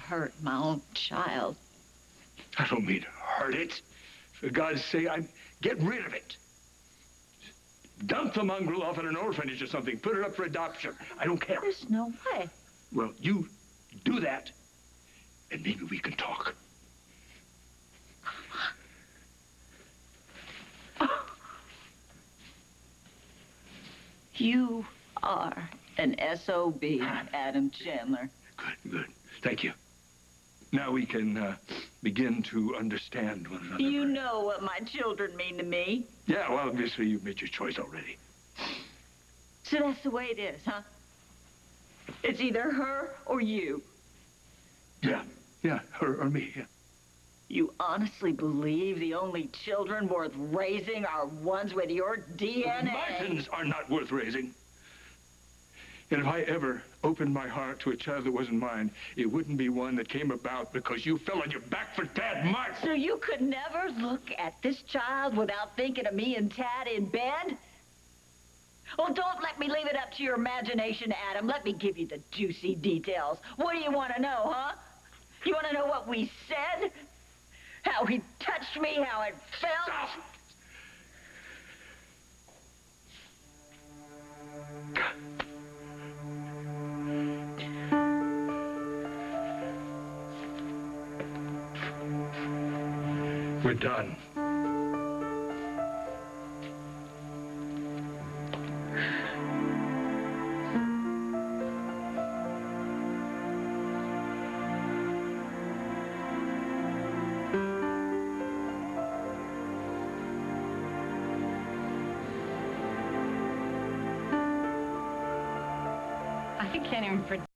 hurt my own child. I don't mean to hurt it. For God's sake, I get rid of it. Dump the mongrel off at an orphanage or something. Put it up for adoption. I don't care. There's no way. Well, you do that, and maybe we can talk. You are an SOB, Adam Chandler. Good, good. Thank you. Now we can uh, begin to understand one another. You know what my children mean to me. Yeah, well, obviously you've made your choice already. So that's the way it is, huh? It's either her or you. Yeah, yeah, her or me, yeah. You honestly believe the only children worth raising are ones with your DNA? Martins are not worth raising. And if I ever opened my heart to a child that wasn't mine, it wouldn't be one that came about because you fell on your back for Tad Martin. So you could never look at this child without thinking of me and Tad in bed? Well, don't let me leave it up to your imagination, Adam. Let me give you the juicy details. What do you want to know, huh? You want to know what we said? How he touched me, how it felt? Stop! We're done. I can't even.